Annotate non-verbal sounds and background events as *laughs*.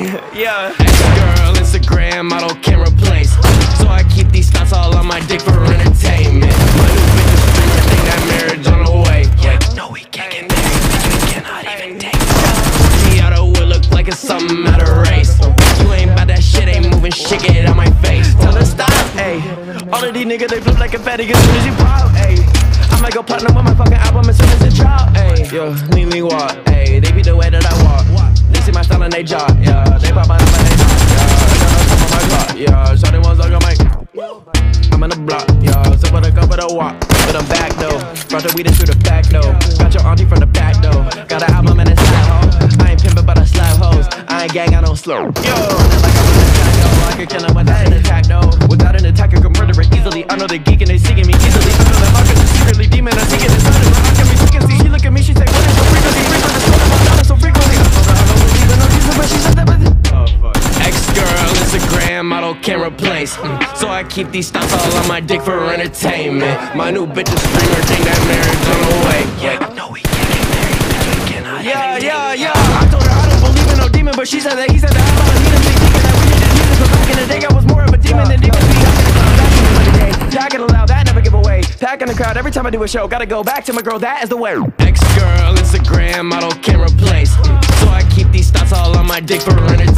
*laughs* yeah. Ex-girl, Instagram model can't replace. So I keep these thoughts all on my dick for entertainment. My new bitch is free, I think that marriage on the way. Yeah, no, we can't get married, bitch, we cannot even date. Me out of wood look like it's something out of race. You ain't about that shit, ain't moving shit, get it out my face. Tell her stop, ayy. All of these niggas, they flip like a fatty as soon as you pop, ayy. I might go platinum with my fucking album as soon as it drop, ayy. Yo, lean me walk, ayy. They be the way that I walk. They see my style and they jaw, yeah. They pop my number, they knock, yeah. No on my clock, yeah. A mic. I'm on the block, yeah. Sip with a cup of the walk, but I'm back though. Brought the weed into the back though. Got your auntie from the back though. Got an album and it's slap hoe. I ain't pimpin', but I slap hoes. I ain't gang, I don't slow. Yo, I'm kill him without an attack though. Without an attack, I could murder it easily. I know they geek and they seeking me easily. I know model can't replace. Mm. So I keep these thoughts all on my dick for entertainment. My new bitch is streamer, think that marriage on the way. Yeah, no, we can't get married, bitch, we cannot. Yeah, yeah, yeah. I told her I don't believe in no demon, but she said that he said that I'm gonna need him. They thinking that we needed Jesus, but back in the day I was more of a demon than demons be. I'm gonna back in the day. Yeah, I that, never give away. Pack in the crowd every time I do a show. Gotta go back to my girl, that is the way. Ex-girl, Instagram model can't replace. So I keep these thoughts all on my dick for entertainment.